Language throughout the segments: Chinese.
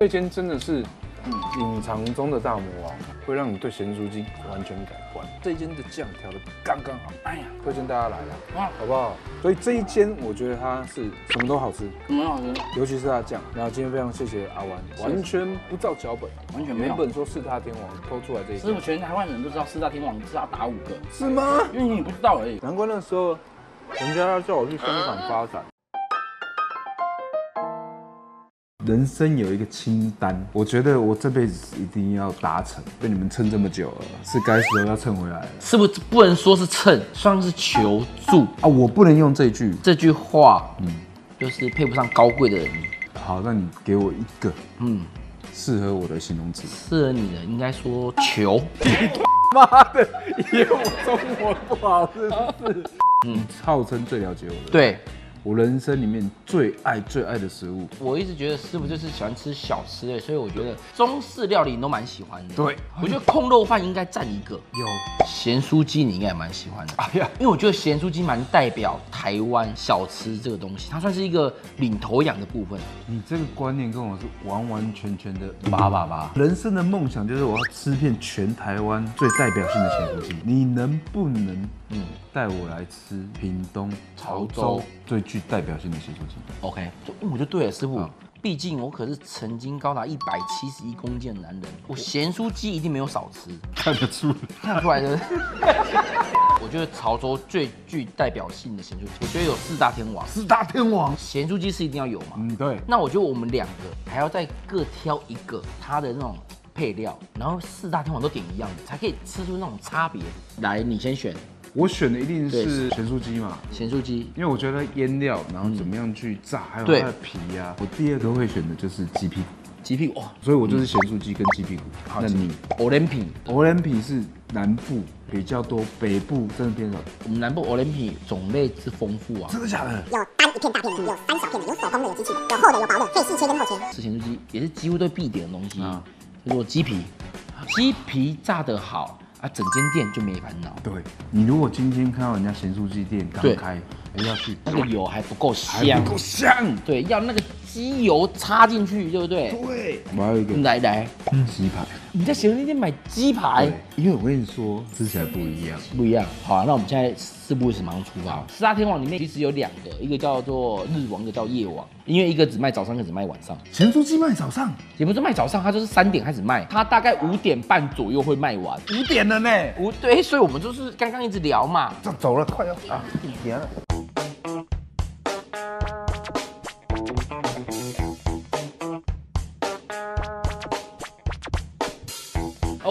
这间真的是隐藏中的大魔王，会让你对咸酥鸡完全改观。这一间的酱调的刚刚好，哎呀，推荐大家来了，哇，好不好？所以这一间我觉得它是什么都好吃，什么好吃，尤其是它的酱。然后今天非常谢谢阿湾，完全不照脚本，完全没有。原本说四大天王偷出来这一间，师傅，全台湾人都知道四大天王至少打五个，是吗？因为你不知道而已。难怪那时候人家要叫我去香港发展。人生有一个清单，我觉得我这辈子一定要达成。被你们蹭这么久了，是该时候要蹭回来了是不是不能说是蹭，算是求助。啊！我不能用这句。这句话，嗯，就是配不上高贵的人。好，那你给我一个，嗯，适合我的形容词。适合你的应该说求。妈的，以为我中文不好，是不是？嗯，号称最了解我的。对。我人生里面最爱最爱的食物，我一直觉得师傅就是喜欢吃小吃的，所以我觉得中式料理你都蛮喜欢的。对，我觉得控肉饭应该占一个。有咸酥鸡你应该也蛮喜欢的。哎呀，因为我觉得咸酥鸡蛮代表台湾小吃这个东西，它算是一个领头羊的部分。你这个观念跟我是完完全全的八八八。人生的梦想就是我要吃遍全台湾最代表性的咸酥鸡，你能不能？嗯，带我来吃屏东潮州最具代表性的咸酥鸡。OK，我就对了，师傅。毕竟我可是曾经高达一百七十一公斤的男人，我咸酥鸡一定没有少吃。看得出，看得出来的。我觉得潮州最具代表性的咸酥鸡，我觉得有四大天王。四大天王，咸酥鸡是一定要有嘛？嗯，对。那我觉得我们两个还要再各挑一个它的那种配料，然后四大天王都点一样的，才可以吃出那种差别。来，你先选。我选的一定是咸酥鸡嘛，咸酥鸡，因为我觉得腌料，然后怎么样去炸，还有它的皮呀。我第二个会选的就是鸡屁股，鸡屁股哇，所以我就是咸酥鸡跟鸡屁股。那你 o l y m p i o l y m p i 是南部比较多，北部真的偏少。我们南部 o l y m p i 种类之丰富啊，真的假的？有单一片大片的，有三小片的，有手工的，有机器的，有厚的有薄的，可以细切跟厚切。吃咸酥鸡也是几乎都必点的东西啊，叫做鸡皮，鸡皮炸得好。啊，整间店就没烦恼。对你，如果今天看到人家咸酥鸡店刚开，不要去，那个油还不够香，不够香。对，要那个鸡油插进去，对不对？对。我还有一个，来来，鸡排。你在咸酥鸡店买鸡排？因为我跟你说，吃起来不一样，不一样。好，那我们现在。四不五时马上出发。四大天王里面其实有两个，一个叫做日王，一个叫夜王。因为一个只卖早上，一个只卖晚上。咸酥鸡卖早上，也不是卖早上，它就是三点开始卖，它大概五点半左右会卖完。五点了呢？五对，所以我们就是刚刚一直聊嘛。走走了，快要啊，五点了。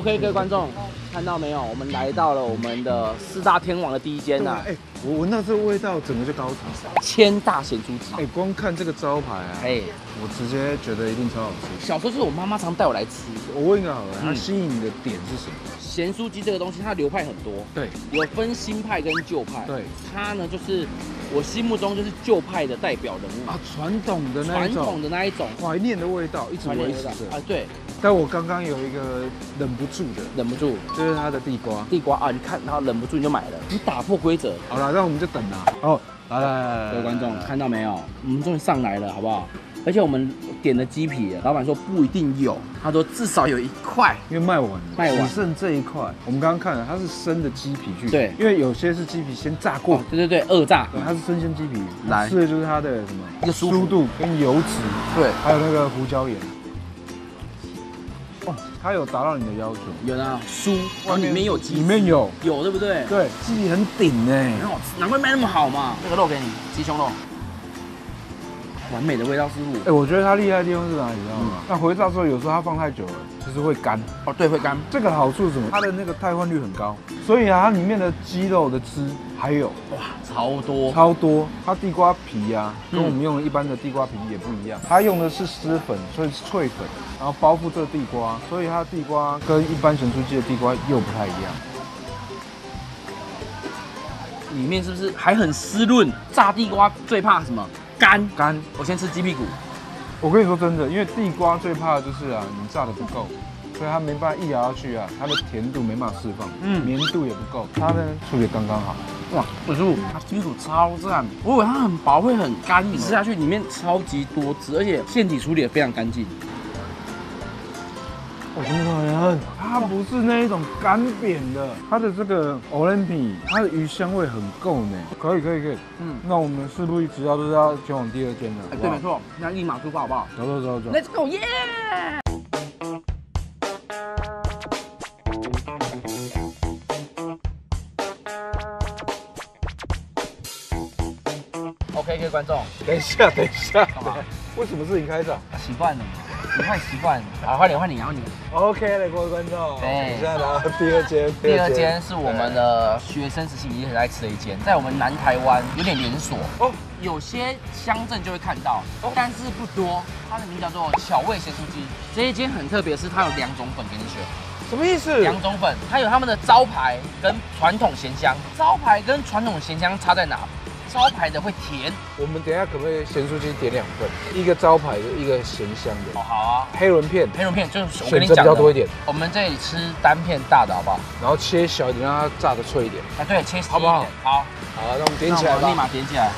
OK，各位观众。看到没有？我们来到了我们的四大天王的第一间呐！哎，我闻到这个味道，整个就高潮。千大咸猪鸡。哎，光看这个招牌啊，哎，我直接觉得一定超好吃。小时候是我妈妈常带我来吃。我问一个好了，它吸引你的点是什么？咸酥鸡这个东西，它流派很多。对，有分新派跟旧派。对，它呢就是我心目中就是旧派的代表人物啊，传统的那一种，传统的那一种，怀念的味道，一直维持着啊。对。但我刚刚有一个忍不住的，忍不住，就是它的地瓜，地瓜啊！你看，然后忍不住你就买了，你打破规则。好了，那我们就等了。哦，来来来，各位观众看到没有？我们终于上来了，好不好？而且我们点了鸡皮，老板说不一定有，他说至少有一块，因为卖完了，卖完只剩这一块。我们刚刚看了，它是生的鸡皮去，对，因为有些是鸡皮先炸过，对对对，二炸，它是生鲜鸡皮，来，吃的就是它的什么一个酥度跟油脂，对，还有那个胡椒盐。它有达到你的要求，有的酥，然后，里面有鸡，里面有有对不对？对，鸡很顶哎，很好吃，难怪卖那么好嘛。这个肉给你，鸡胸肉，完美的味道，师傅。哎，我觉得它厉害的地方是哪里，你知道吗？那回炸之后，有时候它放太久了，其实会干。哦，对，会干。这个好处是什么？它的那个汰换率很高，所以啊，它里面的鸡肉的汁还有哇，超多超多。它地瓜皮啊，跟我们用的一般的地瓜皮也不一样，它用的是湿粉，所以是脆粉。然后包覆这个地瓜，所以它的地瓜跟一般咸酥鸡的地瓜又不太一样。里面是不是还很湿润？炸地瓜最怕什么？干干。我先吃鸡屁股。我跟你说真的，因为地瓜最怕的就是啊，你炸的不够，所以它没办法一咬下去啊，它的甜度没办法释放，嗯，绵度也不够。它呢处理刚刚好。哇，不是，它鸡骨超赞。我以为它很薄会很干，你吃下去里面超级多汁，而且馅体处理的非常干净。我怎么很？它不是那一种干扁的，它的这个 o l y m p i 它的鱼香味很够呢。可以可以可以，嗯嗯，那我们事不宜迟啊，都是要前往第二间了。哎，对，没错，那立马出发好不好走走走走。？Let's go，耶！OK，各位观众，等一下，等一下，干嘛？为什么是你开场习惯了，你换习惯了。好，快点，换你，然后你。？OK 了，各位观众，对我们现在来到第二间，第二间是我们的学生时期一直很爱吃的一间，在我们南台湾有点连锁哦哦，有些乡镇就会看到，但是不多。它的名叫做巧味咸酥鸡。这一间很特别，是它有两种粉给你选，什么意思？两种粉，它有他们的招牌跟传统咸香。招牌跟传统咸香差在哪？招牌的会甜我们等一下可不可以咸酥鸡点两份，一个招牌的，一个咸香的，哦，好啊。黑轮片，黑轮片就是我选择比跟你讲的较多一点，我们这里吃单片大的好不好？然后切小一点，让它炸的脆一点。啊，对，切细好不好好，好，那我们点起来吧我们立吧。马点起来。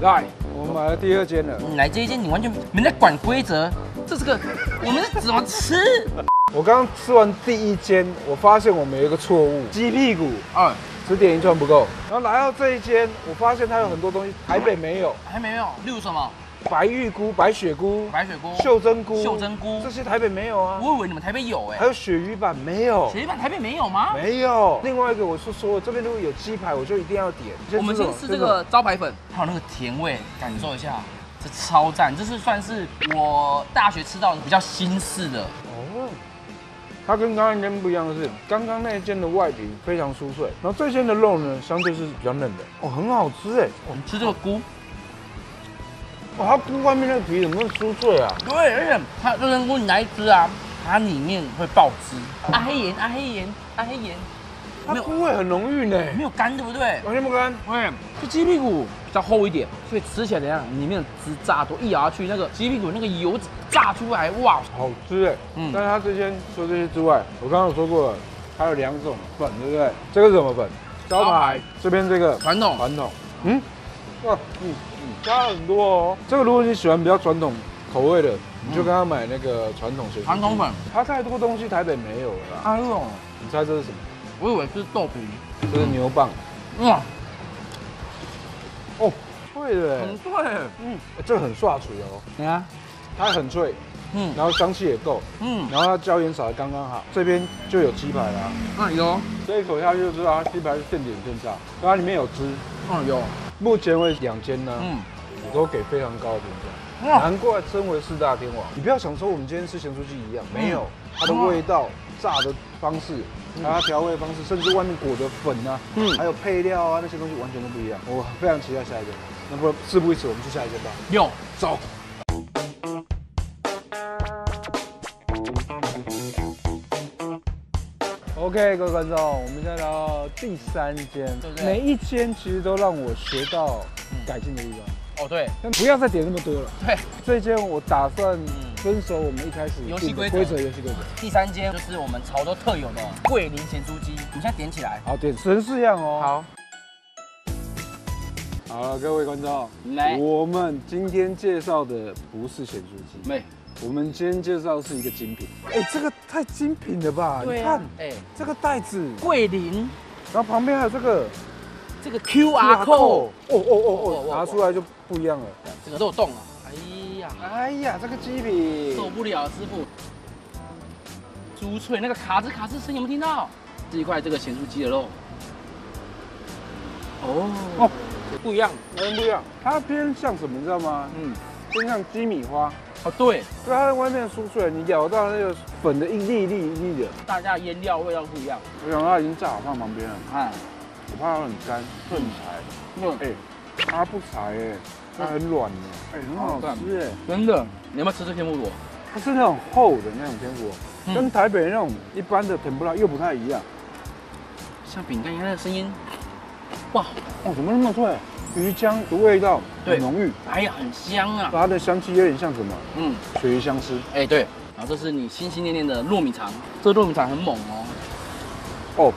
来，我们买了第二间了。你来这一间，你完全没在管规则，这是个我们是怎么吃？我刚刚吃完第一间，我发现我们有一个错误，鸡屁股二只点一串不够。然后来到这一间，我发现它有很多东西台北没有，还没有，例如什么白玉菇、白雪菇、白雪菇、袖珍菇、袖珍菇这些台北没有啊。我以为你们台北有哎还，有鳕鱼板没有，鳕鱼板台北没有吗？没有。另外一个我是说，这边如果有鸡排，我就一定要点。我们先吃这个招牌粉，还有那个甜味，感受一下，这超赞，这是算是我大学吃到的比较新式的。哦，它跟刚刚那间不一样的是，刚刚那一间的外皮非常酥脆，然后这间的肉呢相对是比较嫩的，哦，很好吃哎。我们吃这个菇，哦，它菇外面那个皮怎么那么酥脆啊？对，而且它这根菇你来一吃啊，它里面会爆汁，阿黑盐，阿黑盐，阿黑盐，它没有菇味很浓郁呢，没有干，对不对？完全不干。喂，这鸡屁股比较厚一点，所以吃起来怎样？里面的汁炸多，一咬下去，那个鸡屁股那个油脂炸出来，哇！好吃哎，嗯但是它这间除了这些之外，我刚刚有说过了，还有两种粉，对不对？这个是什么粉？招招牌牌。这边这个传统传统，嗯，哇，嗯嗯，加了很多哦。这个如果你喜欢比较传统口味的，你就跟他买那个传统咸酥鸡传统粉，它太多东西台北没有了啦。哎呦，你猜这是什么？我以为是豆皮，这是牛蒡。哇，哦，脆的哎很，脆，嗯，这个很刷嘴哦，你看，它很脆，嗯。然后香气也够，嗯，然后它椒盐撒的刚刚好。这边就有鸡排啦。那有，这一口下去就知道它鸡排是现点现炸，它里面有汁。嗯有，目前为止两间呢，嗯，我都给非常高的评价，哇，难怪称为四大天王。你不要想说我们今天吃咸酥鸡一样，没有，它的味道、炸的方式，它调味方式，甚至外面裹的粉啊，嗯还有配料啊那些东西完全都不一样。我非常期待下一间。那不事不宜迟，我们去下一间吧。有，走。OK，各位观众，我们现在来到第三间对不，对每一间其实都让我学到改进的地方，哦对，但不要再点那么多了。对，这间我打算遵守我们一开始游戏规则。规则，游戏规则。第三间就是我们潮州特有的桂林咸猪鸡，我们现在点起来，好，点神四样哦。好，好了，各位观众，来。我们今天介绍的不是咸猪鸡，没，我们今天介绍的是一个精品。哎，这个太精品了吧？啊。你看，哎，这个袋子，桂林。然后旁边还有这个这个 QR code，哦哦哦哦哦，拿出来就不一样了。这个漏洞啊，哎呀，这个鸡皮，受不了，师傅。酥脆，那个卡吱卡吱声有没有听到？这一块这个咸酥鸡的肉，哦哦，不一样，完全不一样。它偏向什么，你知道吗？嗯，偏向鸡米花，哦对，对，它的外面酥脆，你咬到那个粉的一粒一粒一粒的。大家腌料味道不一样，我想它已经炸好放旁边了，看，我怕它很干，顺柴。嗯，哎，它不柴哎，它很软的，哎，很好吃哎。真的，你要不要吃这天妇罗？它是那种厚的那种天妇罗，嗯跟台北那种一般的甜不辣又不太一样。像饼干一样的声音，哇，哦，怎么那么脆？鱼浆的味道很浓郁，哎呀，很香啊，它的香气有点像什么？嗯，鳕鱼香丝。哎对，然后这是你心心念念的糯米肠，这糯米肠很猛哦，哦，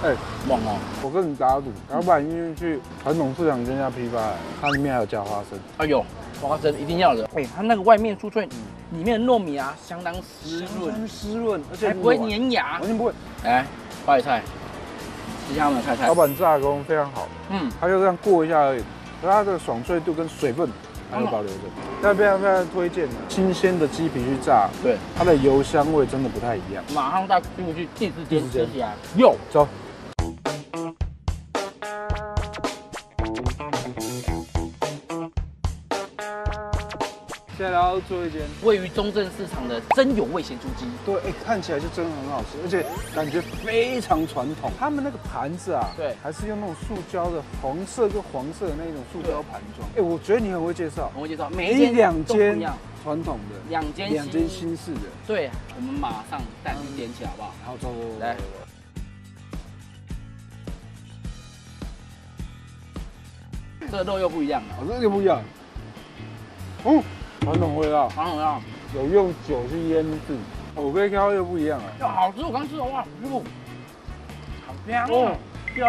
哎，猛哦，我跟你打赌，老板因为去传统市场跟人家批发，它里面还有加花生。哎呦，花生一定要的。哎、它那个外面酥脆，里面的糯米啊相当湿润，湿润，而且还不会粘牙完。全不会。哎，花椰菜，吃一下他们的菜菜老。板炸工非常好，嗯，他就这样过一下而已，可它的爽脆度跟水分还有保留着。但非常非常推荐的，新鲜的鸡皮去炸，对，它的油香味真的不太一样。马上带进去第四间第四间吃起来。哟，走。现在来到最后一间，位于中正市场的真有味咸猪鸡，对，哎、看起来就真的很好吃，而且感觉非常传统。他们那个盘子啊，对还是用那种塑胶的红色跟黄色的那种塑胶盘装。哎、我觉得你很会介绍，很会介绍每每一间两间，传统的，两间两间新新式的。对，我们马上带你点起来好不好？好，走走走，来这个肉又不一样了，哦，这个不一样。哦，传统味道，传统料有用酒去腌制，哦我跟挑又不一样哎。要好吃，我刚吃了哇，师傅，好香哦香，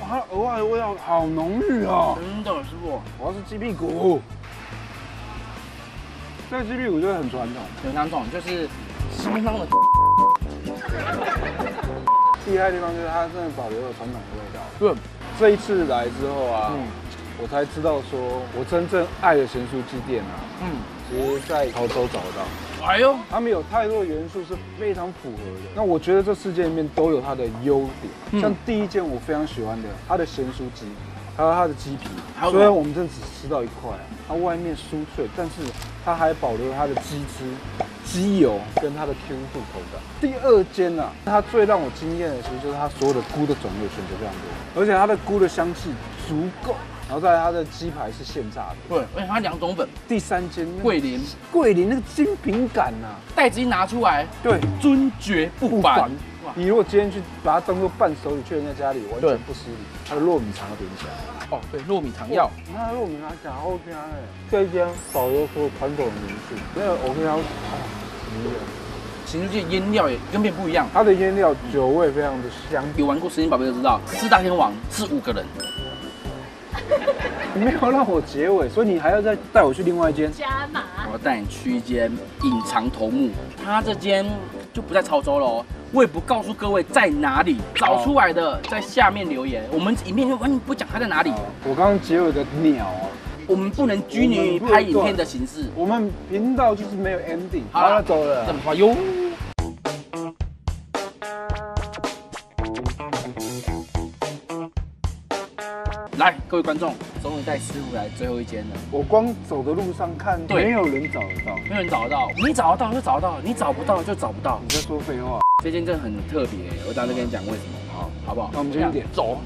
哇，它额外的味道好浓郁哦。真的师傅，我要吃鸡屁股，这个鸡屁股就很传统。有两种就是西方的，厉害的地方就是它真的保留了传统的味道。对，这一次来之后啊，嗯我才知道说，我真正爱的咸酥鸡店啊，嗯，其实在潮州找得到。哎呦，他们有太多的元素是非常符合的。那我觉得这世界里面都有它的优点，嗯像第一间我非常喜欢的，它的咸酥鸡，还有它的鸡皮。虽然我们真的只吃到一块啊，它外面酥脆，但是它还保留了它的鸡汁、鸡油跟它的 Q 度口感。第二间啊，它最让我惊艳的其实就是它所有的菇的种类选择非常多，而且它的菇的香气足够。然后再来它的鸡排是现炸的。对，而且它两种粉，第三间桂林。桂林那个精品感呐、袋子一拿出来，对，尊爵不不凡。你如果今天去把它当做伴手礼去人家家里，完全不失礼。它的糯米肠要点起来，哦，对，糯米肠要，那糯米肠讲好听哎。这一间保留所有传统的元素，那个我跟他迷人，咸酥鸡的腌料也跟别人不一样。它的腌料酒味非常的香，有玩过《神奇宝贝》就知道，四大天王是五个人，你没有让我结尾，所以你还要再带我去另外一间。加码。我要带你去一间隐藏头目，他这间就不在潮州喽，我也不告诉各位在哪里，找出来的在下面留言。我们影片就完全不讲他在哪里，我刚刚结尾的鸟啊，我们不能拘泥于拍影片的形式。我们频道就是没有 ending。好了，走了这。么说哟。来，各位观众，终于带师傅来最后一间了。我光走的路上看，对没有人找得到。没有人找得到，你找得到就找得到，你找不到就找不到。你在说废话。这间真的很特别，我等下再跟你讲为什么，好，好不好？那我们先点走。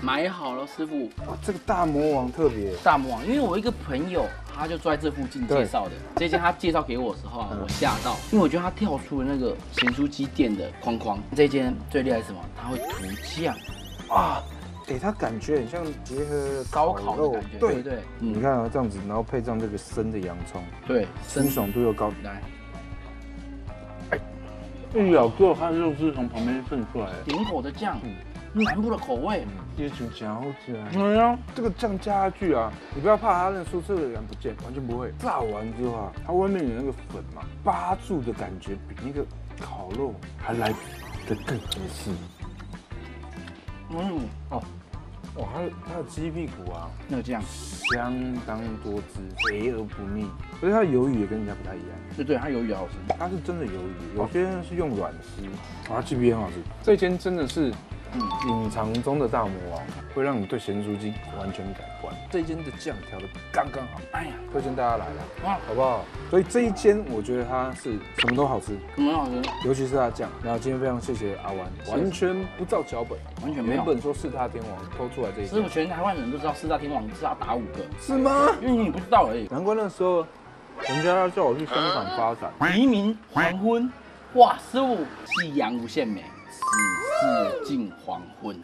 买好了，师傅，哇，这个大魔王特别。大魔王，因为我一个朋友，他就住在这附近介绍的。这间他介绍给我的时候啊，嗯。我吓到，因为我觉得他跳出了那个咸酥鸡店的框框。这间最厉害是什么？他会涂酱，啊，哎、它感觉很像结合高烤的肉感觉，对。对你看啊，这样子，然后配上这个生的洋葱，对，清爽度又高，来。一咬之后，它肉汁从旁边渗出来，顶火的酱，嗯南部的口味，椰球酱好吃啊！对呀，这个酱加下去啊，你不要怕它那个酥脆的感不见，完全不会。炸完之后啊，它外面有那个粉嘛，扒住的感觉比那个烤肉还来的更合适。嗯，哦，哇，它的它的鸡屁股啊，那个酱，相当多汁，肥而不腻，所以它的鱿鱼也跟人家不太一样。对对，它鱿鱼好吃。它是真的鱿鱼，有些人是用软丝，啊，鸡皮很好吃。这间真的是嗯隐藏中的大魔王，会让你对咸酥鸡完全改观。这间的酱调的刚刚好，哎呀，推荐大家来了，哇，好不好？所以这一间我觉得它是什么都好吃，什么好吃，尤其是它的酱。然后今天非常谢谢阿湾，完全不照脚本，完全没有原。本说四大天王偷出来这一间师傅，，全台湾人都知道四大天王是要打五个，是吗？因为你不知道而已。难怪那时候人家要叫我去香港发展。黎明黄昏，哇，师傅夕阳无限美，此事尽黄昏。